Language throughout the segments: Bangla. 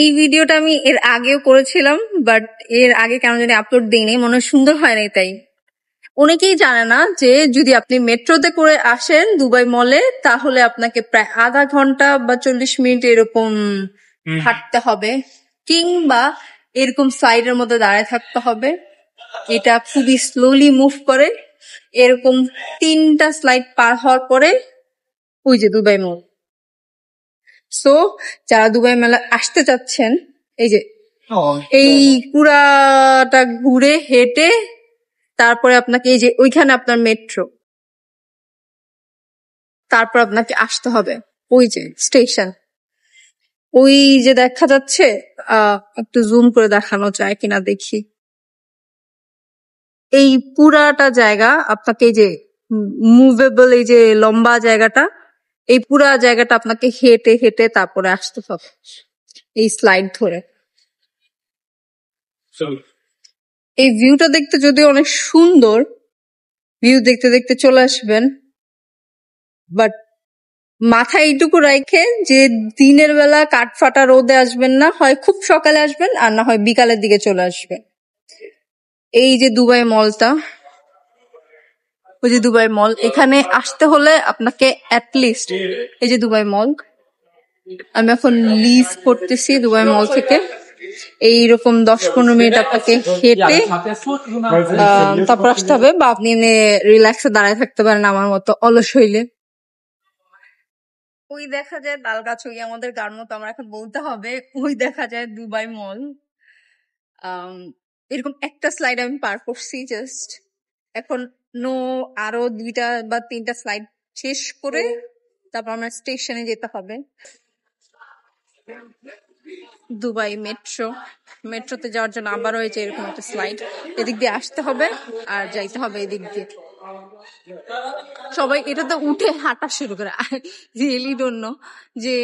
এই ভিডিওটা আমি এর আগেও করেছিলাম বাট এর আগে কেন জানি আপলোড দিইনি মনে সুন্দর হয় নাই তাই। অনেকেই জানে না যে যদি আপনি মেট্রোতে করে আসেন দুবাই মলে তাহলে আপনাকে প্রায় আধা ঘণ্টা বা চল্লিশ মিনিট এরকম হাঁটতে হবে কিংবা এরকম সাইডের মধ্যে দাঁড়ায় থাকতে হবে। এটা খুবই স্লোলি মুভ করে এরকম তিনটা স্লাইড পার হওয়ার পরে ওই যে দুবাই মল সো যারা দুবাই মেলা আসতে চাচ্ছেন এই যে এই পুরাটা ঘুরে হেঁটে তারপরে আপনাকে এই যে ওইখানে আপনার মেট্রো। তারপর আপনাকে আসতে হবে ওই যে স্টেশন। ওই যে দেখা যাচ্ছে আহ একটু জুম করে দেখানো যায় কিনা দেখি। এই পুরাটা জায়গা আপনাকে এই যে মুভেবল এই যে লম্বা জায়গাটা এই পুরা জায়গাটা আপনাকে হেঁটে হেঁটে তারপরে আসতে হবে। এই স্লাইড ধরে। এই ভিউটা দেখতে যদি অনেক সুন্দর ভিউ দেখতে দেখতে চলে আসবেন। বাট মাথায় এইটুকু রাখে যে দিনের বেলা কাঠফাটা রোদে আসবেন না হয় খুব সকালে আসবেন আর না হয় বিকালের দিকে চলে আসবেন। এই যে দুবাই মলটা ওই যে দুবাই মল, এখানে আসতে হলে আপনাকে অ্যাটলিস্ট এই যে দুবাই মল, আমি এখন লিভ করতেছি দুবাই মল থেকে। এইরকম দশ পনেরো মিনিট আপনাকে হেঁটে তারপর আসতে হবে বা আপনি এমনি রিল্যাক্সে দাঁড়ায় থাকতে পারেন আমার মতো অলস হইলে। ওই দেখা যায় তাল গাছ ওই আমাদের গার মতো আমার এখন বলতে হবে, ওই দেখা যায় দুবাই মল। এরকম একটা স্লাইড আমি পার করছি জাস্ট এখন নো আরও দুইটা বা তিনটা স্লাইড শেষ করে তারপর আমার স্টেশনে যেতে হবে। দুবাই মেট্রো মেট্রোতে যাওয়ার জন্য আবার হয়েছে এরকম একটা স্লাইড এদিক দিয়ে আসতে হবে আর যাইতে হবে এদিক দিয়ে। সবাই এটাতে উঠে হাঁটা শুরু করে। রিয়েলি ডোন্ট নো যে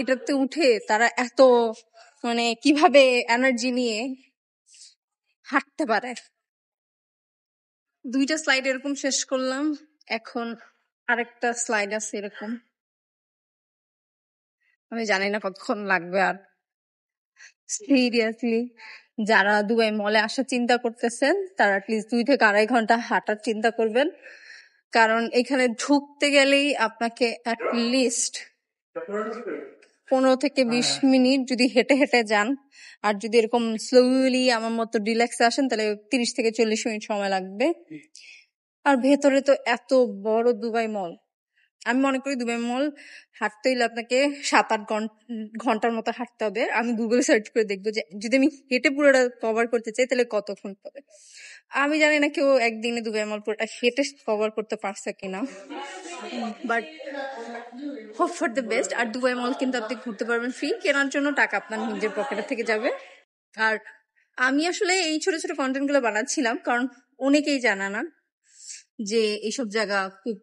এটাতে উঠে তারা এত মানে কীভাবে এনার্জি নিয়ে হাঁটতে পারে। দুইটা স্লাইড এরকম শেষ করলাম। এখন আরেকটা স্লাইড আছে এরকম। আমি জানি না কতক্ষণ লাগবে আর। সিরিয়াসলি যারা দুবাই মলে আসার চিন্তা করতেছেন, তারা অ্যাটলিস্ট দুই থেকে আড়াই ঘণ্টা হাঁটার চিন্তা করবেন। কারণ এখানে ঢুকতে গেলেই আপনাকে অ্যাটলিস্ট পনেরো থেকে বিশ মিনিট যদি হেঁটে হেঁটে যান আর যদি এরকম স্লোলি আমার মতো রিল্যাক্সে আসেন তাহলে তিরিশ থেকে চল্লিশ মিনিট সময় লাগবে। আর ভেতরে তো এত বড় দুবাই মল। আমি মনে করি দুবাই মল হাঁটতে হইলে আপনাকে সাত আট ঘণ্টা ঘণ্টার মতো হাঁটতে হবে। আমি গুগলে সার্চ করে দেখব যে যদি আমি হেঁটে পুরোটা কভার করতে চাই তাহলে কতক্ষণ হবে? আমি জানি না কেউ একদিনে দুবাই মল পুরোটা হেঁটে কভার করতে পারছে কিনা। But hope for the best R Dubai mall কিন্তু আপনি ঘুরতে পারবেন। ফ্রি কেনার জন্য টাকা আপনার নিজের পকেটের থেকে যাবে। আর আমি আসলে এই ছোট ছোট কন্টেন্টগুলো বানাচ্ছিলাম, কারণ অনেকেই জানা না যে এইসব জায়গা খুব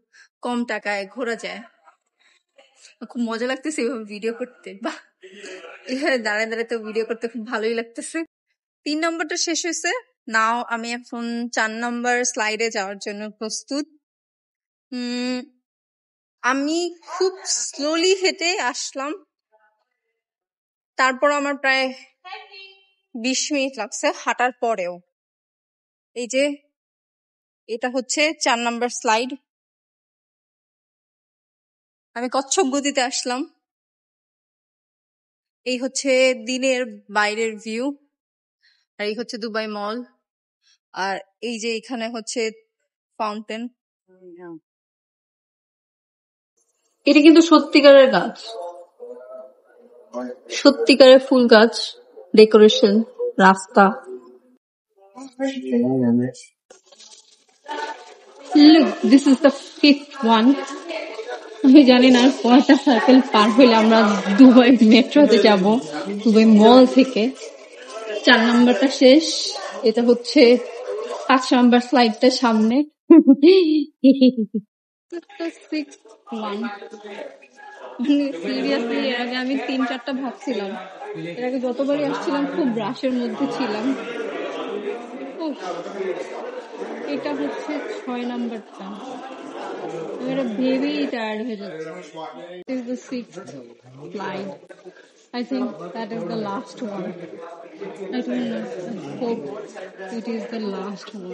কম টাকায় ঘোরা যায়। খুব মজা লাগতেছে এভাবে ভিডিও করতে। বা এভাবে দাঁড়ায় দাঁড়ায় তো ভিডিও করতে খুব ভালোই লাগতেছে। তিন নম্বরটা শেষ হয়েছে। নাও আমি এখন চার নম্বর স্লাইডে যাওয়ার জন্য প্রস্তুত। আমি খুব স্লোলি হেঁটে আসলাম। তারপর আমার প্রায় বিশ মিনিট লাগছে হাঁটার পরেও। এই যে, এটা হচ্ছে চার নাম্বার স্লাইড আমি কচ্ছপ গতিতে আসলাম। এই হচ্ছে দিনের বাইরের ভিউ আর এই হচ্ছে দুবাই মল আর এই যে এখানে হচ্ছে ফাউন্টেন এটা কিন্তু সত্যিকারের গাছ। সত্যিকারের ফুল গাছ ডেকোরেশন রাস্তা। Look, this is the fifth one. আমি জানি না আর কয়টা সার্কেল পার হইলে আমরা দুবাই মেট্রোতে যাব দুবাই মল থেকে। চার নাম্বারটা শেষ। এটা হচ্ছে পাঁচ নাম্বার স্লাইডটা সামনে। সিরিয়াসলি এর আগে আমি তিন চারটা ভাবছিলাম। এর আগে যতবারই আসছিলাম, খুব রাশের মধ্যে ছিলাম। এটা হচ্ছে ছয় নাম্বারটা। আমি ভেবেই টায়ার্ড হয়ে যাচ্ছে। Six slide I think that is the last one. I don't know. I hope it is the last one.